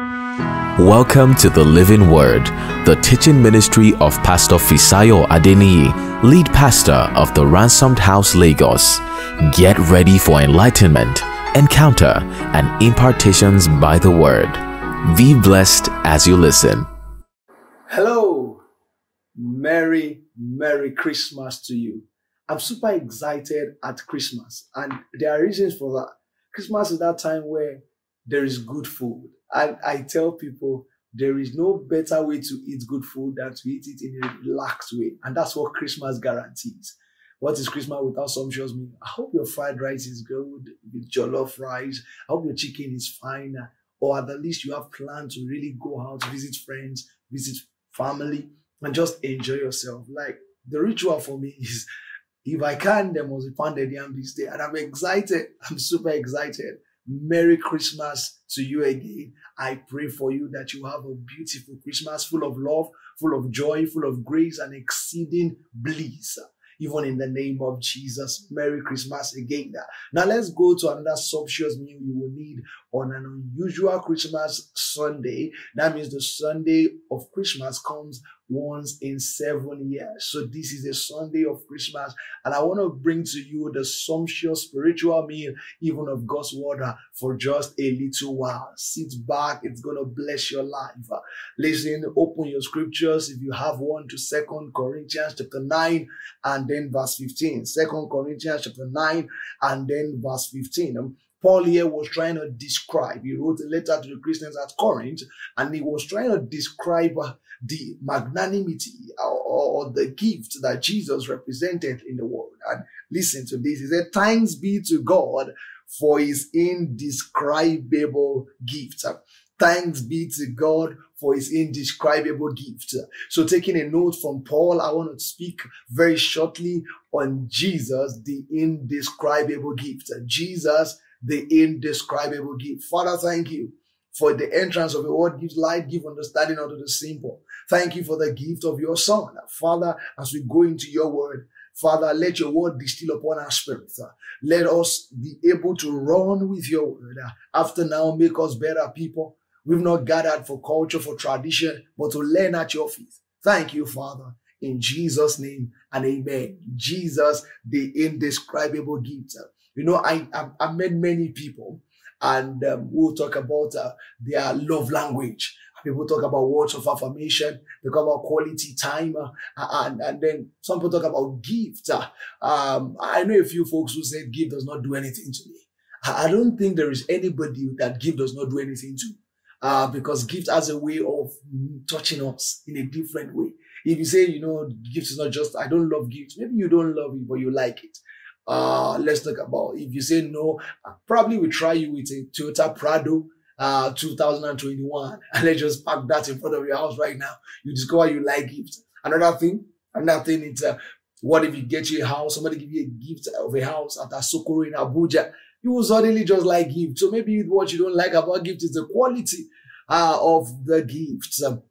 Welcome to the Living Word, the teaching ministry of Pastor Fisayo Adeniyi, lead pastor of the Ransomed House Lagos. Get ready for enlightenment, encounter, and impartations by the word. Be blessed as you listen. Hello, Merry, Merry Christmas to you. I'm super excited at Christmas, and there are reasons for that. Christmas is that time where there is good food. And I tell people there is no better way to eat good food than to eat it in a relaxed way. And that's what Christmas guarantees. What is Christmas without sumptuous meal? I hope your fried rice is good with jollof rice. I hope your chicken is fine. Or at the least you have planned to really go out, visit friends, visit family, and just enjoy yourself. Like the ritual for me is if I can, there must be pounded yam this day. And I'm excited. I'm super excited. Merry Christmas to you again. I pray for you that you have a beautiful Christmas full of love, full of joy, full of grace, and exceeding bliss. Even in the name of Jesus. Merry Christmas again. Now let's go to another sumptuous meal you will need on an unusual Christmas Sunday. That means the Sunday of Christmas comes once in seven years. So this is a Sunday of Christmas, and I want to bring to you the sumptuous spiritual meal, even of God's water, uh, for just a little while. Sit back; it's gonna bless your life. Uh, listen, open your scriptures if you have one to Second Corinthians chapter nine and then verse fifteen. Second Corinthians chapter nine and then verse fifteen. Um, Paul here was trying to describe, he wrote a letter to the Christians at Corinth, and he was trying to describe uh, the magnanimity or, or, the gift that Jesus represented in the world. And listen to this. He said, Thanks be to God for his indescribable gift. Thanks be to God for his indescribable gift. So taking a note from Paul, I want to speak very shortly on Jesus, the indescribable gift. Jesus, the indescribable gift. Father, thank you for the entrance of your word gives light, give understanding unto the simple. Thank you for the gift of your son. Father, as we go into your word, Father, let your word distill upon our spirit. Let us be able to run with your word. After now, make us better people. We've not gathered for culture, for tradition, but to learn at your feet. Thank you, Father. In Jesus' name and amen. Jesus, the indescribable gift. You know, I, I, I met many people and um, we'll talk about uh, their love language. People talk about words of affirmation. They talk about quality time, uh, and and then some people talk about gift. Uh, um, I know a few folks who said gift does not do anything to me. I don't think there is anybody that gift does not do anything to, uh, because gift has a way of touching us in a different way. If you say, you know, gift is not just I don't love gifts, maybe you don't love it, but you like it. Uh, let's talk about if you say no, probably we try you with a Toyota Prado uh 2021 and let's just park that in front of your house right now. You discover you like gifts. Another thing, another thing is uh, what if you get you a house, somebody give you a gift of a house at Asokoro in Abuja, you will suddenly just like gift. So maybe what you don't like about gift is the quality uh, of the gifts. Um,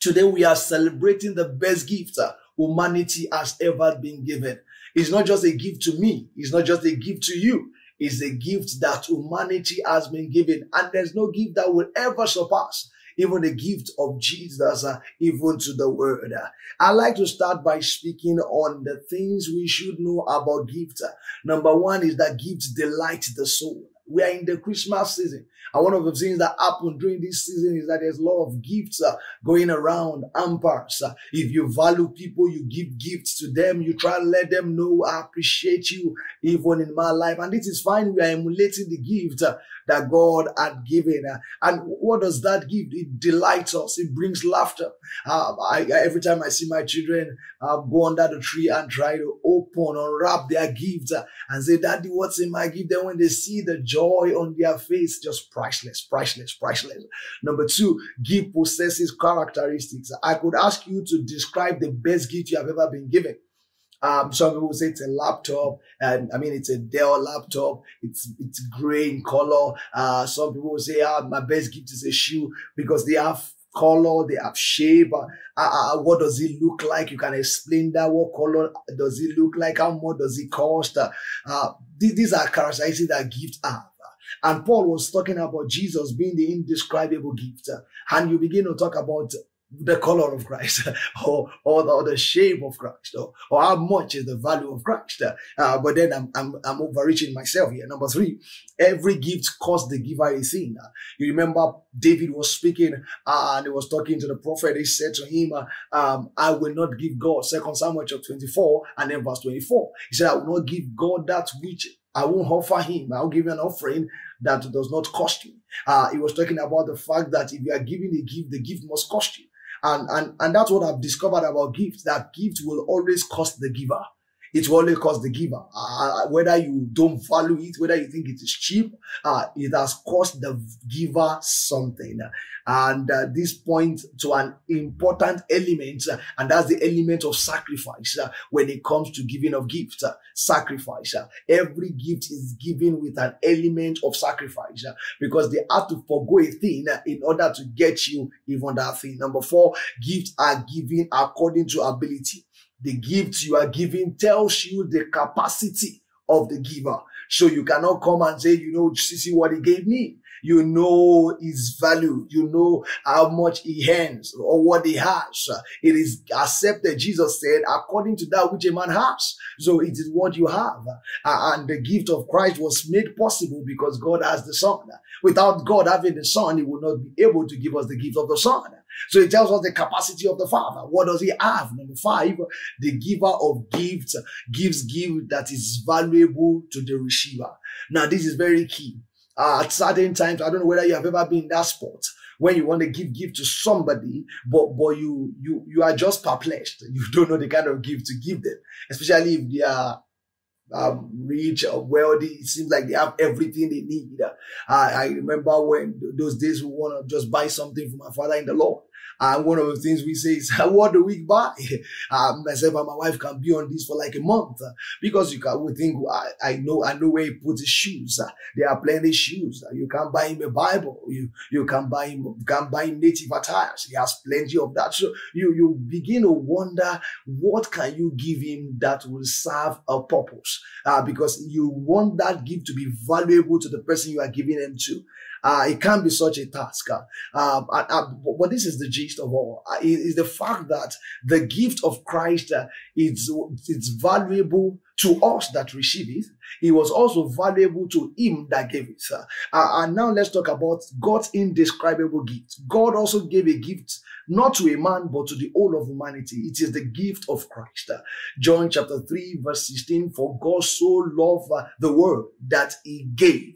today we are celebrating the best gift uh, humanity has ever been given. It's not just a gift to me. It's not just a gift to you. It's a gift that humanity has been given. And there's no gift that will ever surpass even the gift of Jesus, uh, even to the world. I like to start by speaking on the things we should know about gift. Number one is that gifts delight the soul. We are in the Christmas season. And one of the things that happen during this season is that there's a lot of gifts uh, going around, ampers. Uh, if you value people, you give gifts to them. You try to let them know I appreciate you even in my life. And this is fine. We are emulating the gift uh, that God had given. Uh, and what does that give? It delights us. It brings laughter. Uh, I, every time I see my children uh, go under the tree and try to open, unwrap their gifts and say, Daddy, what's in my gift? Then when they see the joy on their face, just priceless, priceless, priceless. Number two, gift possesses characteristics. I could ask you to describe the best gift you have ever been given. Um, some people say it's a laptop, and I mean it's a Dell laptop. It's it's gray in color. Uh, some people say, ah, my best gift is a shoe because they have color, they have shape. Uh, uh, uh, what does it look like? You can explain that. What color does it look like? How much does it cost? Uh, uh these are characteristics that gifts have. And Paul was talking about Jesus being the indescribable gift. And you begin to talk about the color of Christ or, or, the, or the shape of Christ or, or how much is the value of Christ. Uh, but then I'm, I'm, I'm overreaching myself here. Number three, every gift costs the giver a thing. Uh, you remember David was speaking uh, and he was talking to the prophet. He said to him, uh, um, I will not give God, second Samuel chapter 24 and then verse 24. He said, I will not give God that which I won't offer him. I'll give you an offering that does not cost you. Uh, he was talking about the fact that if you are giving a gift, the gift must cost you. And, and, and that's what I've discovered about gifts, that gift will always cost the giver. It will always cost the giver. Uh, whether you don't value it, whether you think it is cheap, uh, it has cost the giver something. And uh, this point to an important element, uh, and that's the element of sacrifice uh, when it comes to giving of gifts. Uh, sacrifice. every gift is given with an element of sacrifice because they have to forego a thing in order to get you even that thing. Number four, gifts are given according to ability. The gift you are giving tells you the capacity of the giver. So you cannot come and say, you know, see what he gave me. You know his value. You know how much he earns or what he has. It is accepted, Jesus said, according to that which a man has. So it is what you have. And the gift of Christ was made possible because God has the Son. Without God having the Son, he would not be able to give us the gift of the Son. So it tells us the capacity of the Father. What does he have? Number five, the giver of gifts gives gift that is valuable to the receiver. Now, this is very key. Uh, at certain times, I don't know whether you have ever been in that spot when you want to give gift to somebody, but but you you you are just perplexed. You don't know the kind of gift to give them, especially if they are um, rich or wealthy. It seems like they have everything they need. I, I remember when those days we want to just buy something for my father in the Lord. And one of the things we say is, what do we buy? Uh, myself and my wife can be on this for like a month uh, because you can, we think, I, I know, I know where he puts his shoes. Uh, there are plenty shoes. Uh, you can buy him a Bible. You, you can buy him, you can buy him native attires. He has plenty of that. So you, you begin to wonder, what can you give him that will serve a purpose? Uh, because you want that gift to be valuable to the person you are giving them to. Uh, it can't be such a task. Uh, uh, uh but this is the gist of all. Uh, is the fact that the gift of Christ uh, is it's valuable to us that receive it. It was also valuable to him that gave it. Uh, and now let's talk about God's indescribable gift. God also gave a gift not to a man, but to the whole of humanity. It is the gift of Christ. Uh, John chapter 3, verse 16 For God so loved uh, the world that he gave.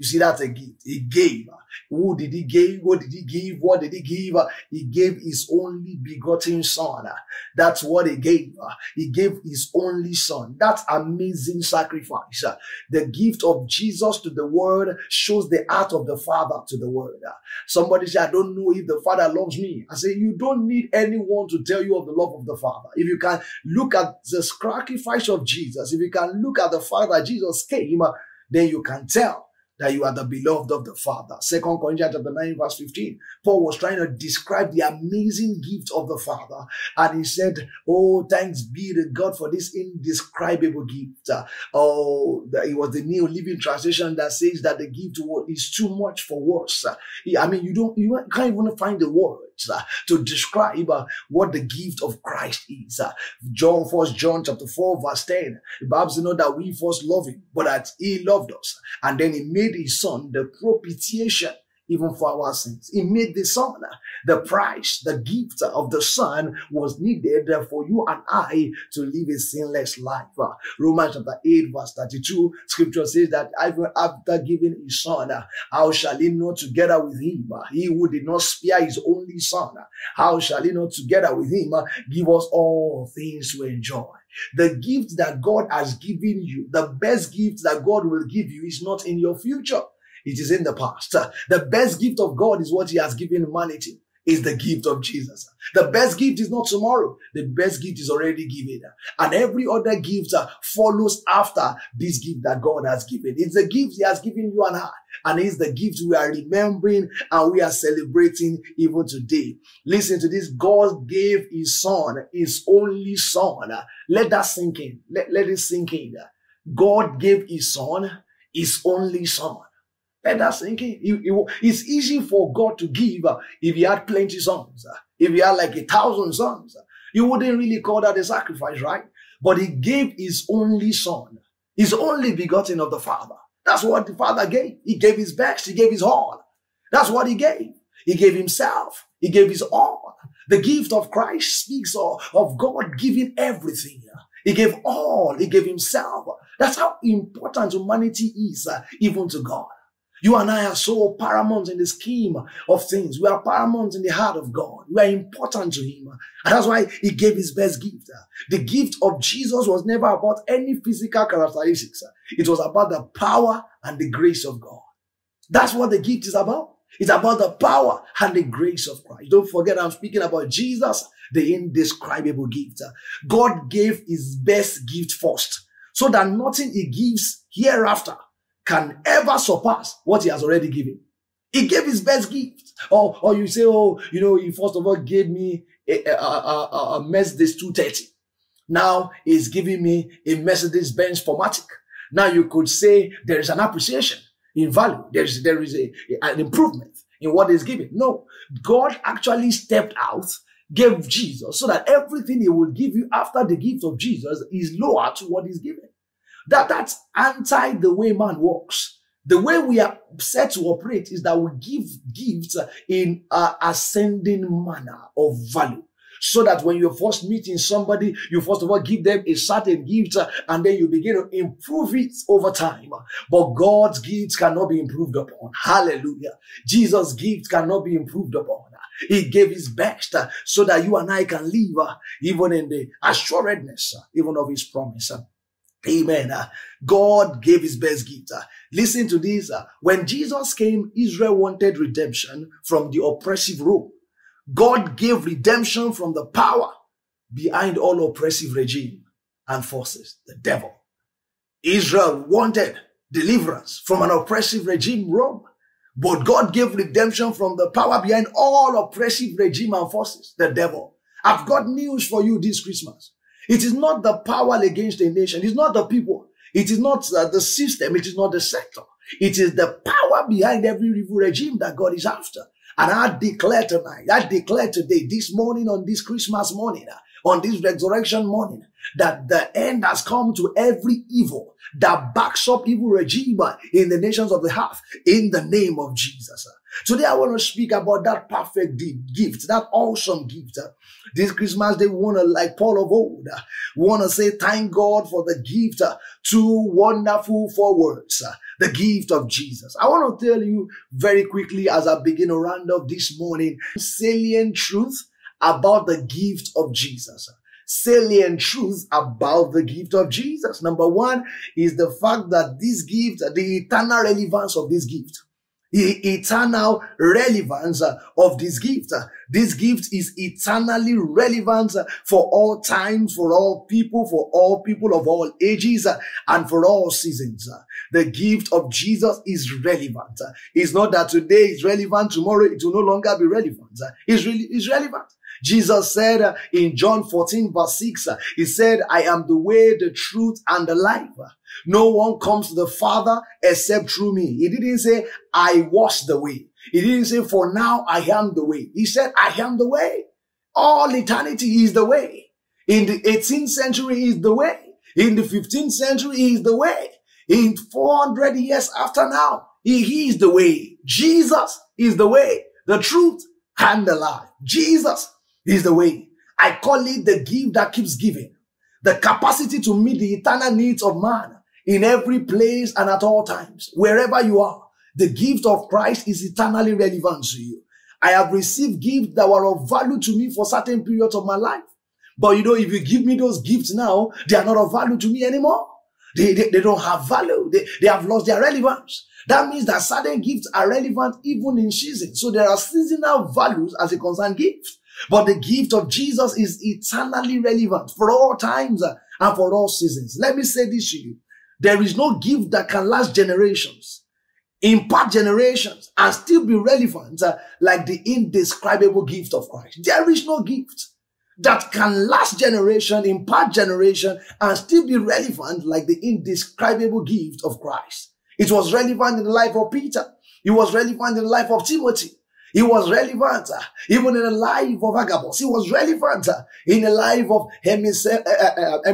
You see, that's a gift. He gave. Who did he give? What did he give? What did he give? He gave his only begotten son. That's what he gave. He gave his only son. That's amazing sacrifice. The gift of Jesus to the world shows the heart of the Father to the world. Somebody said, I don't know if the Father loves me. I say, you don't need anyone to tell you of the love of the Father. If you can look at the sacrifice of Jesus, if you can look at the fact that Jesus came, then you can tell that you are the beloved of the Father. Second Corinthians chapter 9, verse 15. Paul was trying to describe the amazing gift of the Father. And he said, Oh, thanks be to God for this indescribable gift. Uh, oh, it was the New Living Translation that says that the gift is too much for words. Uh, I mean, you don't, you can't even find the word uh, to describe uh, what the gift of Christ is. Uh, John, first John chapter 4, verse 10. The Bible says not that we first love him, but that he loved us. And then he made his son the propitiation even for our sins. He made the Son. The price, the gift of the Son was needed for you and I to live a sinless life. Romans chapter 8 verse 32, scripture says that after giving his Son, how shall he not together with him, he who did not spare his only Son, how shall he not together with him give us all things to enjoy? The gift that God has given you, the best gift that God will give you is not in your future. It is in the past. The best gift of God is what he has given humanity is the gift of Jesus. The best gift is not tomorrow. The best gift is already given. And every other gift uh, follows after this gift that God has given. It's the gift he has given you and I. And it's the gift we are remembering and we are celebrating even today. Listen to this. God gave his son, his only son. Let that sink in. Let, let it sink in. God gave his son, his only son. Pedal sinking. it's easy for God to give uh, if he had plenty sons. Uh, if he had like a thousand sons, uh, you wouldn't really call that a sacrifice, right? But he gave his only son, his only begotten of the Father. That's what the Father gave. He gave his best. He gave his all. That's what he gave. He gave himself. He gave his all. The gift of Christ speaks of, of God giving everything. He gave all. He gave himself. That's how important humanity is, uh, even to God. You and I are so paramount in the scheme of things. We are paramount in the heart of God. We are important to Him. And that's why He gave His best gift. The gift of Jesus was never about any physical characteristics. It was about the power and the grace of God. That's what the gift is about. It's about the power and the grace of Christ. Don't forget, I'm speaking about Jesus, the indescribable gift. God gave His best gift first so that nothing He gives hereafter can ever surpass what he has already given. He gave his best gift. Or, or you say, oh, you know, he first of all gave me a, a, a, a Mercedes 230. Now he's giving me a Mercedes Benz 4MATIC. Now you could say there is an appreciation in value. There is, there is a, an improvement in what is given. No, God actually stepped out, gave Jesus so that everything he will give you after the gift of Jesus is lower to what is given. That, that's anti the way man works. The way we are set to operate is that we give gifts in an ascending manner of value. So that when you're first meeting somebody, you first of all give them a certain gift and then you begin to improve it over time. But God's gifts cannot be improved upon. Hallelujah. Jesus' gift cannot be improved upon. He gave his best so that you and I can live even in the assuredness even of his promise. Amen. Uh, God gave his best gift. Uh, listen to this. Uh, when Jesus came, Israel wanted redemption from the oppressive rule. God gave redemption from the power behind all oppressive regime and forces, the devil. Israel wanted deliverance from an oppressive regime, Rome. But God gave redemption from the power behind all oppressive regime and forces, the devil. I've got news for you this Christmas. It is not the power against a nation. It's not the people. It is not uh, the system. It is not the sector. It is the power behind every evil regime that God is after. And I declare tonight, I declare today, this morning, on this Christmas morning, uh, on this resurrection morning, that the end has come to every evil that backs up evil regime uh, in the nations of the earth in the name of Jesus. Today I want to speak about that perfect gift, that awesome gift this Christmas Day, we want to, like Paul of old, we want to say thank God for the gift, two wonderful four words, the gift of Jesus. I want to tell you very quickly as I begin to round this morning, salient truth about the gift of Jesus salient truth about the gift of Jesus. Number one is the fact that this gift, the eternal relevance of this gift eternal relevance uh, of this gift. This gift is eternally relevant uh, for all times, for all people, for all people of all ages, uh, and for all seasons. The gift of Jesus is relevant. It's not that today is relevant, tomorrow it will no longer be relevant. It's really, it's relevant. Jesus said uh, in John 14 verse 6, uh, he said, I am the way, the truth, and the life. No one comes to the Father except through me. He didn't say, I was the way. He didn't say, for now I am the way. He said, I am the way. All eternity is the way. In the 18th century is the way. In the 15th century is the way. In 400 years after now, he is the way. Jesus is the way, the truth, and the life. Jesus is the way. I call it the gift that keeps giving. The capacity to meet the eternal needs of man in every place and at all times, wherever you are. The gift of Christ is eternally relevant to you. I have received gifts that were of value to me for certain periods of my life. But you know, if you give me those gifts now, they are not of value to me anymore. They, they, they don't have value. They, they have lost their relevance. That means that certain gifts are relevant even in season. So there are seasonal values as a concern gift. But the gift of Jesus is eternally relevant for all times and for all seasons. Let me say this to you. There is no gift that can last generations, impact generations, and still be relevant uh, like the indescribable gift of Christ. There is no gift that can last generation, impact generation, and still be relevant like the indescribable gift of Christ. It was relevant in the life of Peter. It was relevant in the life of Timothy. It was relevant uh, even in the life of Agabus. It was relevant uh, in the life of Aimee Semple. Uh, uh, uh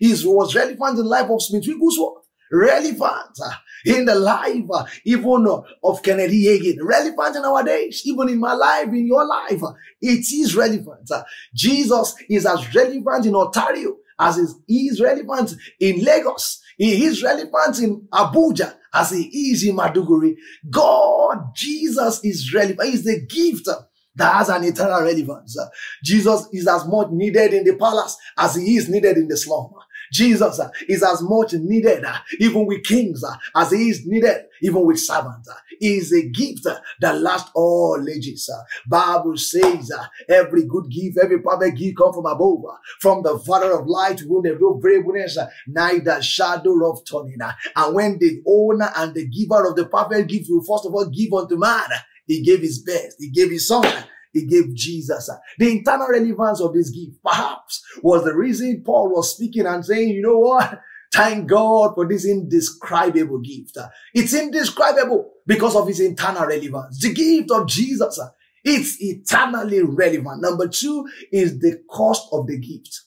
it uh. was relevant in the life of Smith Wigglesworth. Relevant in the life even of Kenneth Hagin. Relevant in our days, even in my life, in your life. It is relevant. Jesus is as relevant in Ontario as he is relevant in Lagos. He is relevant in Abuja as he is in Maiduguri. God, Jesus is relevant. He's the gift that has an eternal relevance. Jesus is as much needed in the palace as he is needed in the slum. Jesus uh, is as much needed uh, even with kings uh, as he is needed even with servants. Uh. He is a gift uh, that lasts all ages. Uh. Bible says every good gift, every perfect gift come from above, from the Father of light, who there no variableness, neither shadow of turning. And when the owner and the giver of the perfect gift will first of all give unto man, he gave his best. He gave his son he gave Jesus. The internal relevance of this gift perhaps was the reason Paul was speaking and saying, you know what? Thank God for this indescribable gift. It's indescribable because of its internal relevance. The gift of Jesus, it's eternally relevant. Number two is the cost of the gift.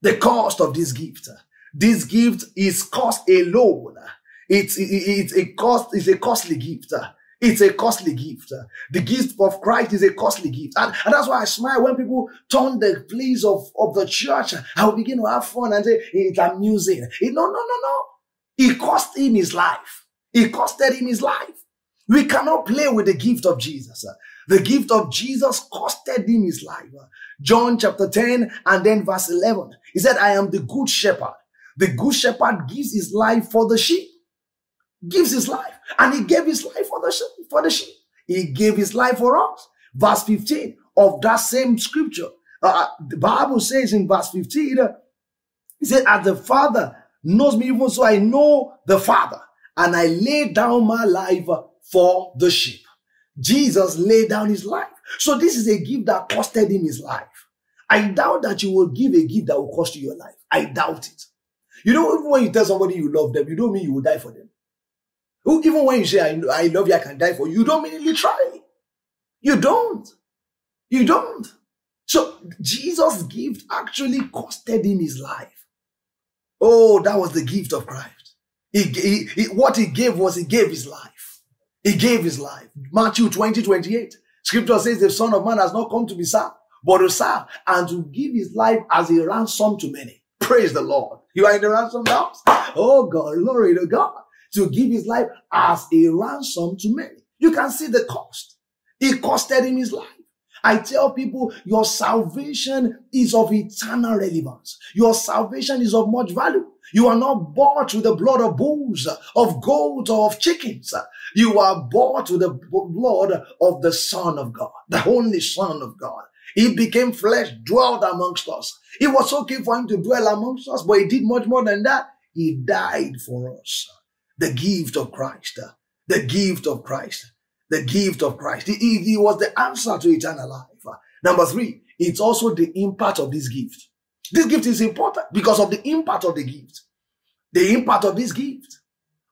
The cost of this gift. This gift is cost alone. It's, it's a cost, it's a costly gift. It's a costly gift. The gift of Christ is a costly gift. And, and that's why I smile when people turn the place of, of the church. I will begin to have fun and say, it's amusing. It, no, no, no, no. It cost him his life. It costed him his life. We cannot play with the gift of Jesus. The gift of Jesus costed him his life. John chapter 10 and then verse 11. He said, I am the good shepherd. The good shepherd gives his life for the sheep gives his life. And he gave his life for the sheep. He gave his life for us. Verse 15 of that same scripture. Uh, uh the Bible says in verse 15, uh, he said, as the Father knows me, even so I know the Father. And I lay down my life for the sheep. Jesus laid down his life. So this is a gift that costed him his life. I doubt that you will give a gift that will cost you your life. I doubt it. You know, even when you tell somebody you love them, you don't mean you will die for them. Even when you say, I, I love you, I can die for you, you don't mean it literally. You don't. You don't. So Jesus' gift actually costed him his life. Oh, that was the gift of Christ. He, he, he, what he gave was he gave his life. He gave his life. Matthew 20, 28. Scripture says the Son of Man has not come to be served, but to serve and to give his life as a ransom to many. Praise the Lord. You are in the ransom house? Oh God, glory to God to give his life as a ransom to many. You can see the cost. It costed him his life. I tell people your salvation is of eternal relevance. Your salvation is of much value. You are not bought with the blood of bulls, of goats, or of chickens. You are bought with the blood of the Son of God, the only Son of God. He became flesh, dwelt amongst us. It was okay for him to dwell amongst us, but he did much more than that. He died for us the gift of Christ, the gift of Christ, the gift of Christ. He, he was the answer to eternal life. Number three, it's also the impact of this gift. This gift is important because of the impact of the gift. The impact of this gift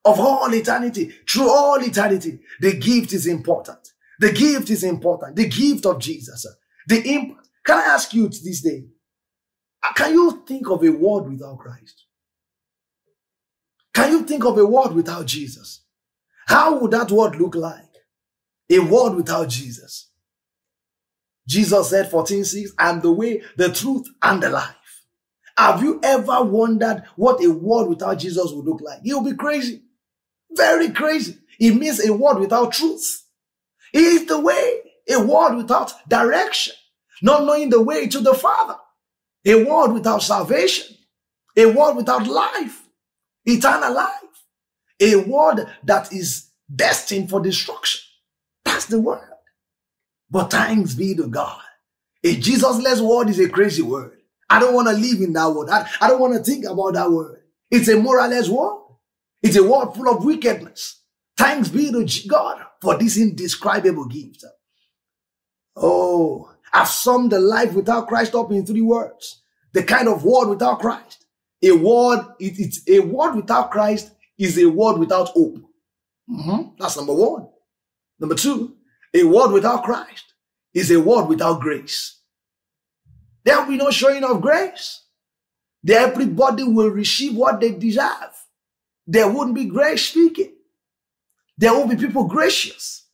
of all eternity, through all eternity, the gift is important. The gift is important. The gift of Jesus. The impact. Can I ask you this day? Can you think of a world without Christ? Think of a world without Jesus? How would that world look like? A world without Jesus. Jesus said, 14, 6, I am the way, the truth, and the life. Have you ever wondered what a world without Jesus would look like? He'll be crazy. Very crazy. It means a world without truth. He is the way. A world without direction. Not knowing the way to the Father. A world without salvation. A world without life eternal life. A world that is destined for destruction. That's the word. But thanks be to God. A Jesus-less world is a crazy word. I don't want to live in that world. I, I don't want to think about that word. It's a moralless world. It's a world full of wickedness. Thanks be to God for this indescribable gift. Oh, I've summed the life without Christ up in three words. The kind of world without Christ. A word, it, it's a word without Christ is a world without hope. Mm-hmm. That's number one. Number two, a world without Christ is a world without grace. There will be no showing of grace. Everybody will receive what they deserve. There wouldn't be grace speaking. There won't be people gracious.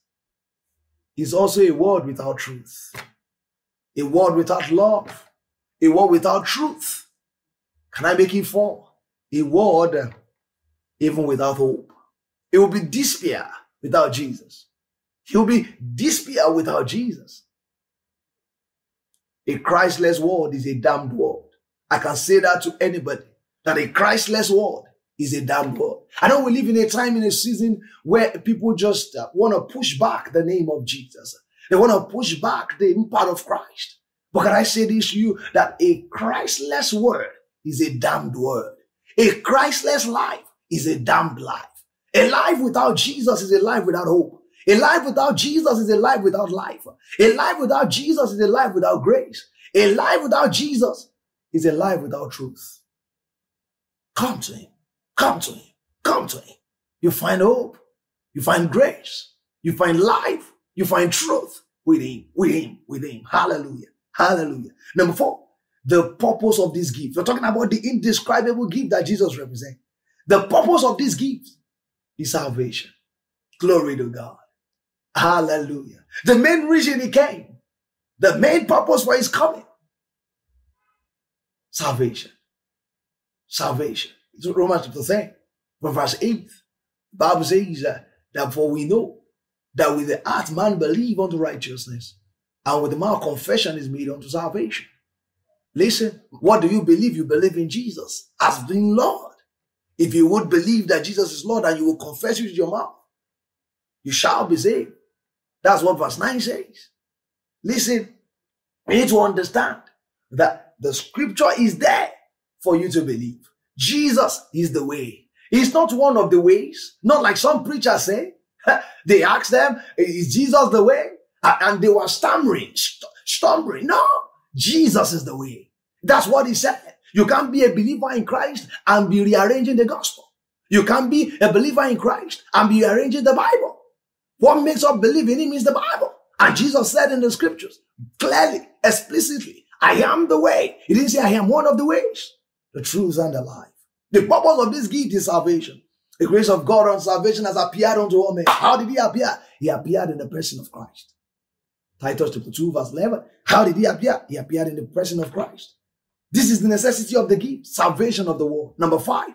It's also a world without truth, a world without love, a world without truth. Can I make it fall? A world even without hope. It will be despair without Jesus. He will be despair without Jesus. A Christless world is a damned world. I can say that to anybody that a Christless world is a damned world. I know we live in a time in a season where people just uh, want to push back the name of Jesus. They want to push back the impact of Christ. But can I say this to you that a Christless world is a damned world. A Christless life is a damned life. A life without Jesus is a life without hope. A life without Jesus is a life without life. A life without Jesus is a life without grace. A life without Jesus is a life without truth. Come to Him. Come to Him. Come to Him. You find hope. You find grace. You find life. You find truth with Him, with Him, with Him. Hallelujah. Hallelujah. Number four, the purpose of this gift. We're talking about the indescribable gift that Jesus represents. The purpose of this gift is salvation. Glory to God. Hallelujah. The main reason he came, the main purpose for his coming, salvation. Salvation. It's Romans chapter 10, verse 8. The Bible says that for we know that with the heart man believe unto righteousness, and with the mouth confession is made unto salvation. Listen, what do you believe? You believe in Jesus as being Lord. If you would believe that Jesus is Lord and you will confess it with your mouth, you shall be saved. That's what verse 9 says. Listen, you need to understand that the scripture is there for you to believe. Jesus is the way. He's not one of the ways, not like some preachers say. they asked them, Is Jesus the way? And they were stammering, stammering. No, Jesus is the way. That's what he said. You can't be a believer in Christ and be rearranging the gospel. You can't be a believer in Christ and be rearranging the Bible. What makes us believe in him is the Bible. And Jesus said in the scriptures, clearly, explicitly, I am the way. He didn't say I am one of the ways, the truth and the life. The purpose of this gift is salvation. The grace of God on salvation has appeared unto all men. How did he appear? He appeared in the person of Christ. Titus chapter 2 verse 11. How did he appear? He appeared in the person of Christ. This is the necessity of the gift, salvation of the world. Number five,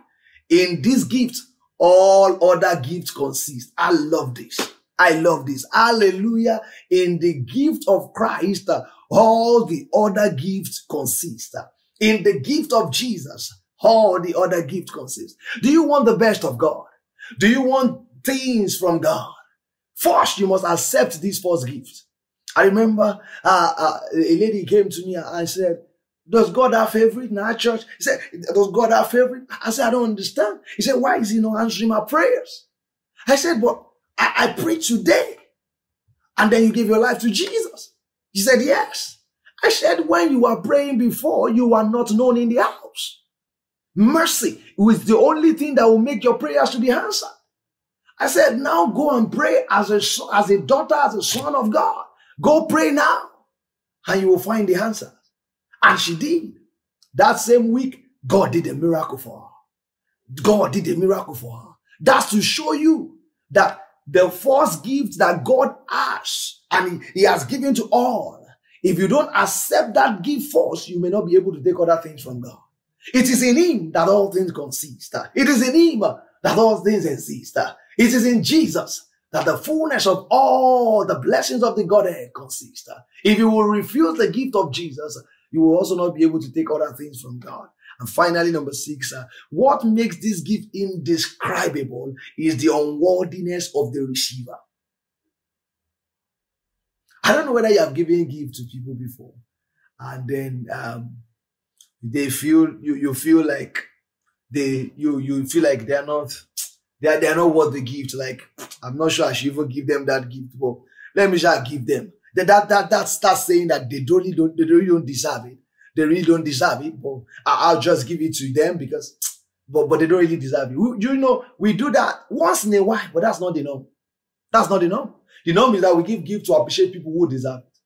in this gift, all other gifts consist. I love this. I love this. Hallelujah. In the gift of Christ, all the other gifts consist. In the gift of Jesus, all the other gifts consist. Do you want the best of God? Do you want things from God? First, you must accept this first gift. I remember uh, uh, a lady came to me and I said, does God have favorite in our church? He said, Does God have favorite? I said, I don't understand. He said, Why is he not answering my prayers? I said, But I, I today. And then you give your life to Jesus. He said, Yes. I said, When you were praying before, you were not known in the house. Mercy was the only thing that will make your prayers to be answered. I said, Now go and pray as a, as a daughter, as a son of God. Go pray now, and you will find the answer. And she did. That same week, God did a miracle for her. God did a miracle for her. That's to show you that the first gift that God has and he, has given to all, if you don't accept that gift first, you may not be able to take other things from God. It is in Him that all things consist. It is in Him that all things exist. It is in Jesus that the fullness of all the blessings of the Godhead consist. If you will refuse the gift of Jesus, you will also not be able to take other things from God. And finally, number six, uh, what makes this gift indescribable is the unworthiness of the receiver. I don't know whether you have given gift to people before, and then um, they feel you you feel like they you you feel like they're not they're they're not worth the gift. Like I'm not sure I should even give them that gift, but let me just give them that that that, that starts saying that they really don't they really don't deserve it. They really don't deserve it, but I'll just give it to them because but, but they don't really deserve it. We, you know, we do that once in a while, but that's not the norm. That's not the norm. The norm is that we give gift to appreciate people who deserve it.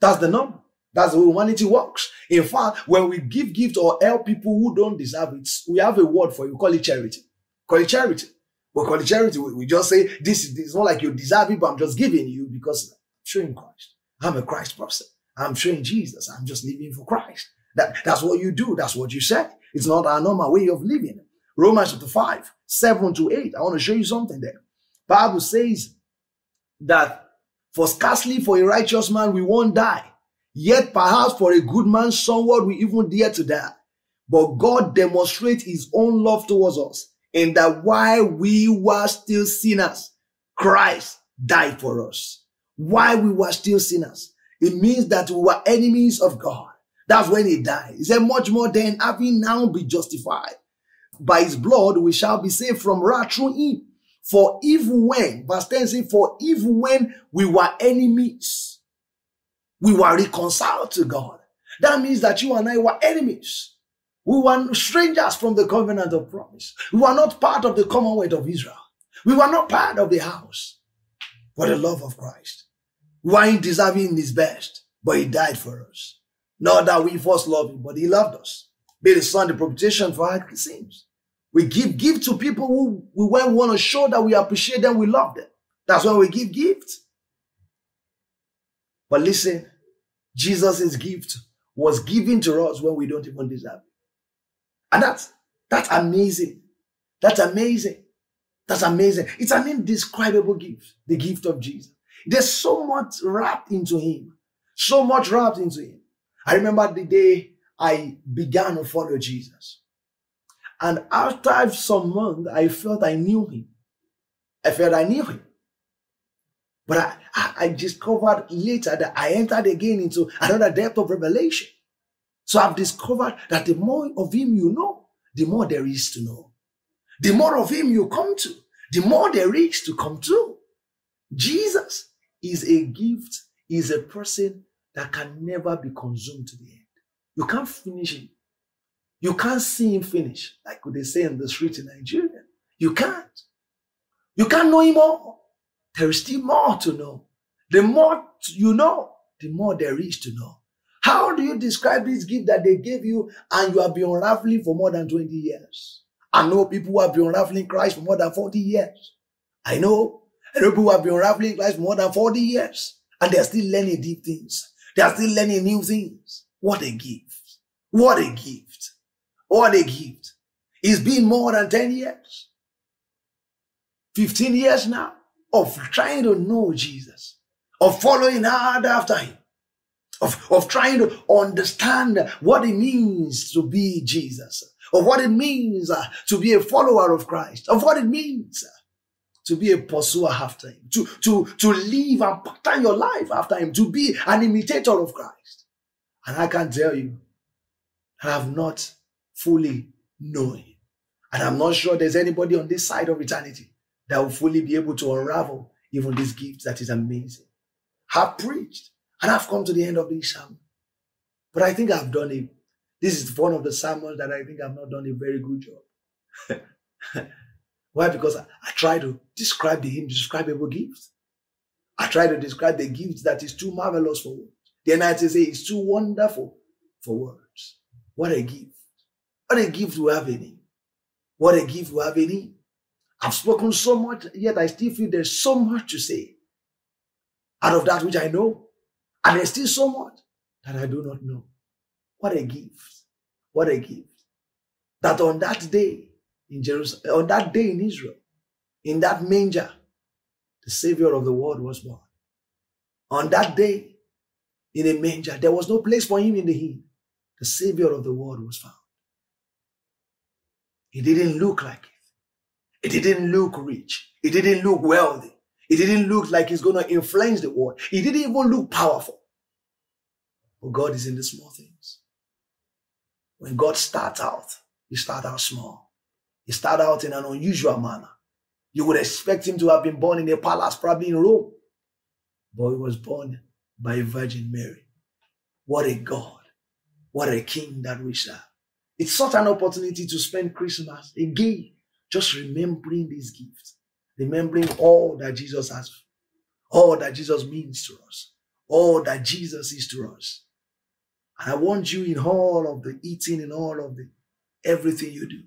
That's the norm. That's the way humanity works. In fact, when we give gift or help people who don't deserve it, we have a word for it. We call it charity. Call it charity. We call it charity. We, we just say, this is, not like you deserve it, but I'm just giving you because I'm showing Christ. I'm a Christ person. I'm showing Jesus. I'm just living for Christ. That, that's what you do. That's what you say. It's not our normal way of living. Romans chapter 5, 7 to 8. I want to show you something there. Bible says that for scarcely for a righteous man we won't die. Yet perhaps for a good man somewhat we even dare to die. But God demonstrates his own love towards us in that while we were still sinners, Christ died for us. While we were still sinners. It means that we were enemies of God. That's when he died. He said, much more than having now be justified by his blood, we shall be saved from wrath through him. For if when, verse 10 says, for if when we were enemies, we were reconciled to God. That means that you and I were enemies. We were strangers from the covenant of promise. We were not part of the commonwealth of Israel. We were not part of the house. For the love of Christ. We were deserving his best, but he died for us. Not that we first loved him, but he loved us. Made his son the propitiation for our sins. We give gift to people who we want to show that we appreciate them, we love them. That's why we give gifts. But listen, Jesus' gift was given to us when we don't even deserve it. And that's that's amazing. That's amazing. That's amazing. It's an indescribable gift, the gift of Jesus. There's so much wrapped into him. So much wrapped into him. I remember the day I began to follow Jesus. And after some months, I felt I knew him. I felt I knew him. But I, I, discovered later that I entered again into another depth of revelation. So I've discovered that the more of him you know, the more there is to know. The more of him you come to, the more there is to come to. Jesus is a gift, is a person that can never be consumed to the end. You can't finish him. You can't see him finish, like they say in the street in Nigeria. You can't. You can't know him all. There is still more to know. The more you know, the more there is to know. How do you describe this gift that they gave you and you have been unraveling for more than 20 years? I know people who have been unraveling Christ for more than 40 years. I know. People who have been unraveling Christ more than 40 years and they're still learning deep things. They are still learning new things. What a gift. What a gift. What a gift. It's been more than 10 years. 15 years now of trying to know Jesus, of following hard after him, of, of trying to understand what it means to be Jesus, of what it means uh, to be a follower of Christ, of what it means uh, to be a pursuer after him, to, to, to live and pattern your life after him, to be an imitator of Christ. And I can tell you, I have not fully known him. And I'm not sure there's anybody on this side of eternity that will fully be able to unravel even this gift that is amazing. I've preached and I've come to the end of this sermon. But I think I've done it. This is one of the sermons that I think I've not done a very good job. Why? Because I, I try to describe the indescribable gift. I try to describe the gift that is too marvelous for words. The NLT say it's too wonderful for words. What a gift. What a gift we have in him. What a gift we have in him. I've spoken so much, yet I still feel there's so much to say out of that which I know. And there's still so much that I do not know. What a gift. What a gift. That on that day, in Jerusalem, on that day in Israel, in that manger, the Savior of the world was born. On that day, in a manger, there was no place for him in the inn. The Savior of the world was found. He didn't look like it. It didn't look rich. It didn't look wealthy. It didn't look like he's going to influence the world. He didn't even look powerful. But God is in the small things. When God starts out, he starts out small. He started out in an unusual manner. You would expect him to have been born in a palace, probably in Rome. But he was born by Virgin Mary. What a God. What a King that we serve. It's such an opportunity to spend Christmas again, just remembering this gift, remembering all that Jesus has, all that Jesus means to us, all that Jesus is to us. And I want you in all of the eating, in all of the everything you do.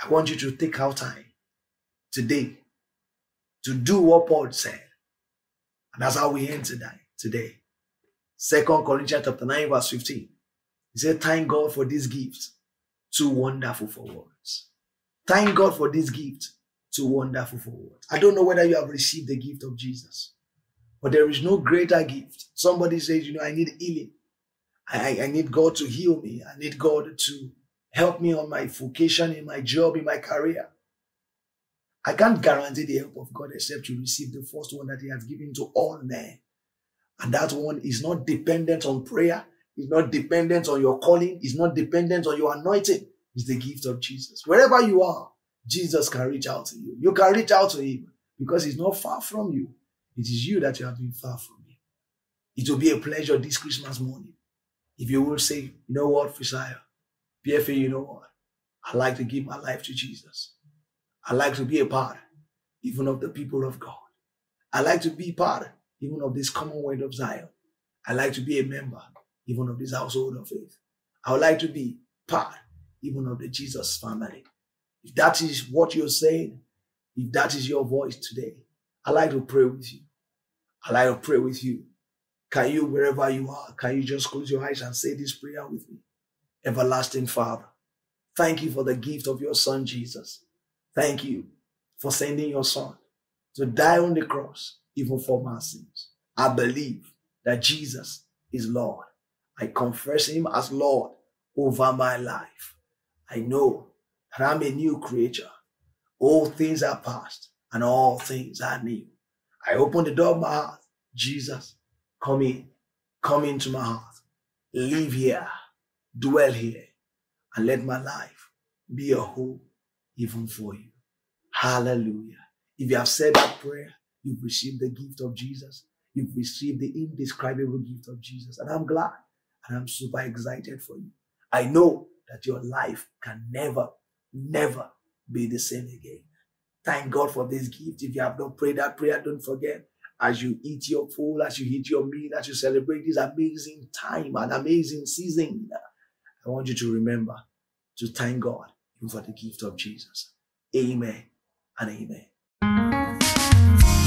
I want you to take out time today to do what Paul said. And that's how we end today. Today. Second Corinthians chapter 9, verse 15. He said, Thank God for this gift. Too wonderful for words. Thank God for this gift. Too wonderful for words. I don't know whether you have received the gift of Jesus, but there is no greater gift. Somebody says, You know, I need healing. I, I need God to heal me. I need God to help me on my vocation, in my job, in my career. I can't guarantee the help of God except you receive the first one that He has given to all men. And that one is not dependent on prayer, it's not dependent on your calling, it's not dependent on your anointing. It's the gift of Jesus. Wherever you are, Jesus can reach out to you. You can reach out to Him because He's not far from you. It is you that you have been far from Him. It will be a pleasure this Christmas morning if you will say, you know what, Fisayo, PFA, you know what? I like to give my life to Jesus. I like to be a part even of the people of God. I like to be part even of this commonwealth of Zion. I like to be a member even of this household of faith. I would like to be part even of the Jesus family. If that is what you're saying, if that is your voice today, I like to pray with you. I like to pray with you. Can you, wherever you are, can you just close your eyes and say this prayer with me? Everlasting Father, thank you for the gift of your Son, Jesus. Thank you for sending your son to die on the cross, even for my sins. I believe that Jesus is Lord. I confess him as Lord over my life. I know that I'm a new creature. All things are past and all things are new. I open the door of my heart. Jesus, come in. Come into my heart. Live here. Dwell here. And let my life be a home even for you. Hallelujah. If you have said that prayer, you've received the gift of Jesus. You've received the indescribable gift of Jesus. And I'm glad and I'm super excited for you. I know that your life can never, never be the same again. Thank God for this gift. If you have not prayed that prayer, don't forget as you eat your food, as you eat your meal, as you celebrate this amazing time and amazing season, I want you to remember to thank God for the gift of Jesus. Amen and amen.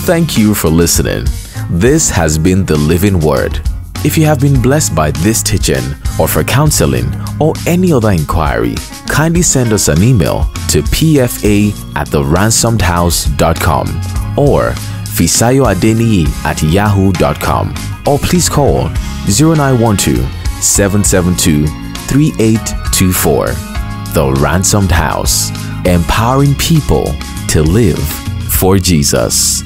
Thank you for listening. This has been the Living Word. If you have been blessed by this teaching, or for counseling, or any other inquiry, kindly send us an email to pfa at theransomedhouse.com or fisayoadeni at yahoo.com or please call 0912 772 3824. The Ransomed House, empowering people to live for Jesus.